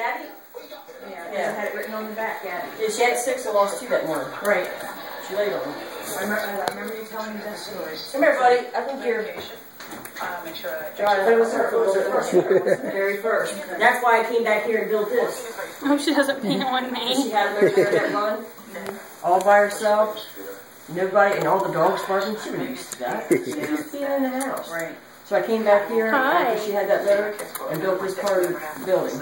Gabby? Yeah, Yeah. I had it written on the back, Gabby. Yeah, she had six I lost two that morning. Right. She laid on them. I remember, I remember you telling me that story. Come here, buddy. I think you're. Uh, make sure I. But it was her. Was her first. Very first. That's why I came back here and built this. Oh, she doesn't paint on me. She had her that run, all by herself. Nobody and all the dogs barking. She was used to that. She was being in the house. Right. So I came back here Hi. after she had that letter and built this part of the building.